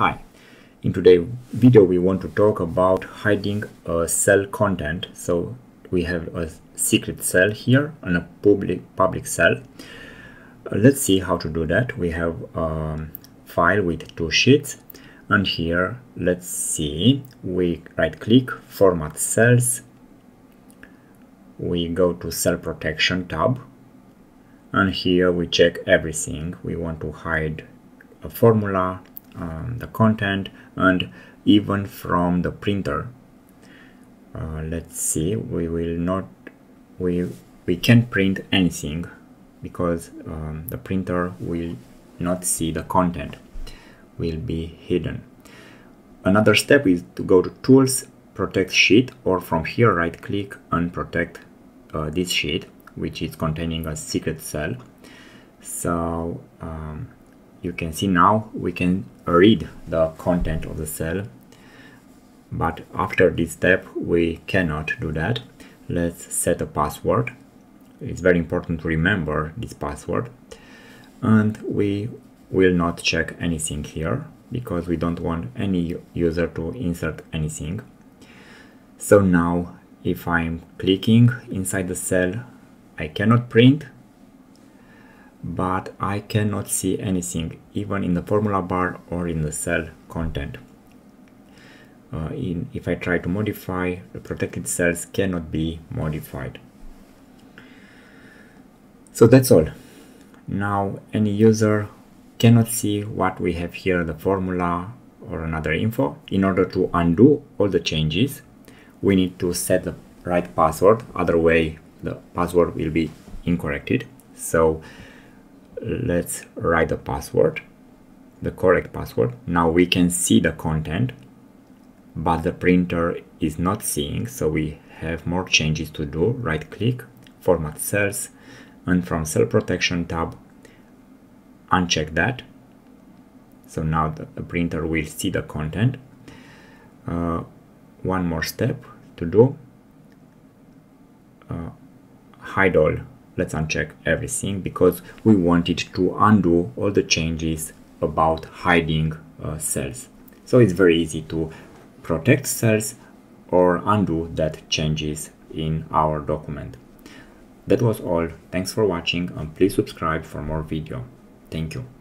Hi, in today's video we want to talk about hiding a cell content. So we have a secret cell here and a public public cell. Uh, let's see how to do that. We have a file with two sheets. And here let's see. We right click format cells. We go to cell protection tab. And here we check everything. We want to hide a formula um, the content and even from the printer. Uh, let's see we will not we we can't print anything because um, the printer will not see the content will be hidden. Another step is to go to tools protect sheet or from here right click and protect uh, this sheet which is containing a secret cell. So um, you can see now we can read the content of the cell but after this step we cannot do that. Let's set a password. It's very important to remember this password. And we will not check anything here because we don't want any user to insert anything. So now if I'm clicking inside the cell I cannot print but I cannot see anything even in the formula bar or in the cell content. Uh, in, if I try to modify the protected cells cannot be modified. So that's all. Now any user cannot see what we have here the formula or another info. In order to undo all the changes we need to set the right password other way the password will be incorrected. So let's write the password the correct password. Now we can see the content but the printer is not seeing so we have more changes to do. Right click format cells and from cell protection tab uncheck that. So now the, the printer will see the content. Uh, one more step to do. Uh, hide all let's uncheck everything because we wanted to undo all the changes about hiding uh, cells. So it's very easy to protect cells or undo that changes in our document. That was all. Thanks for watching and please subscribe for more video. Thank you